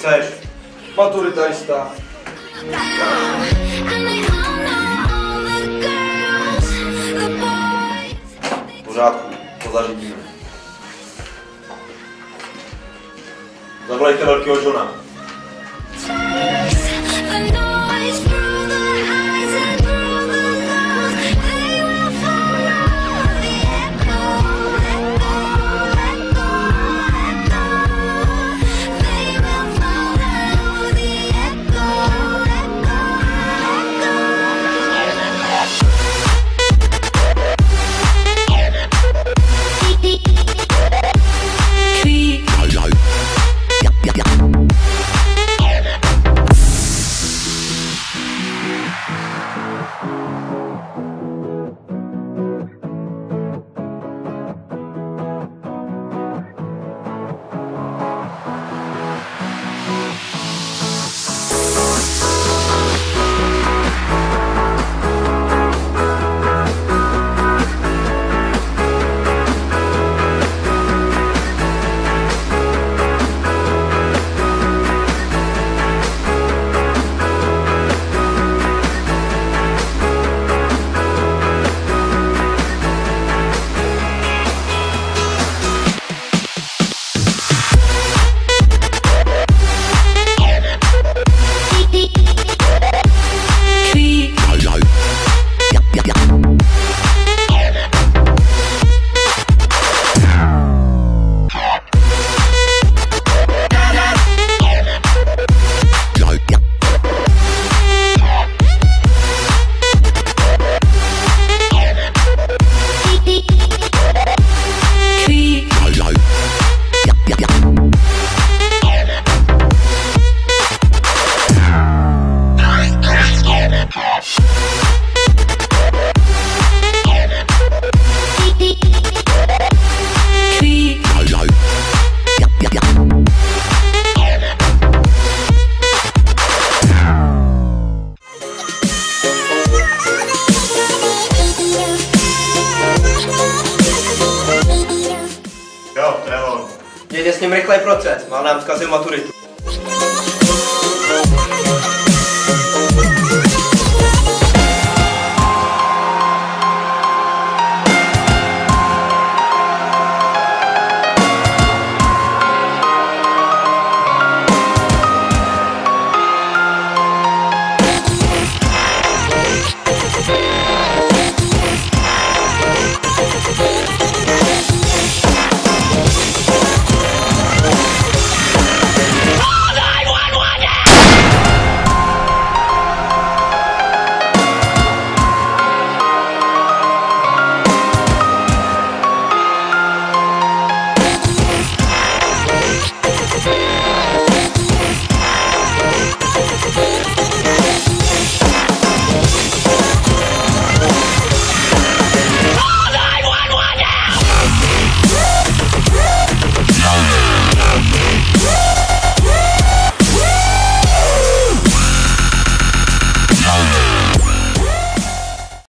chceš. Maturita jistá. pořádku, to zařídíme. Zavolejte velkého Johna. je s ním rychlej proces, má nám zkazil maturitu.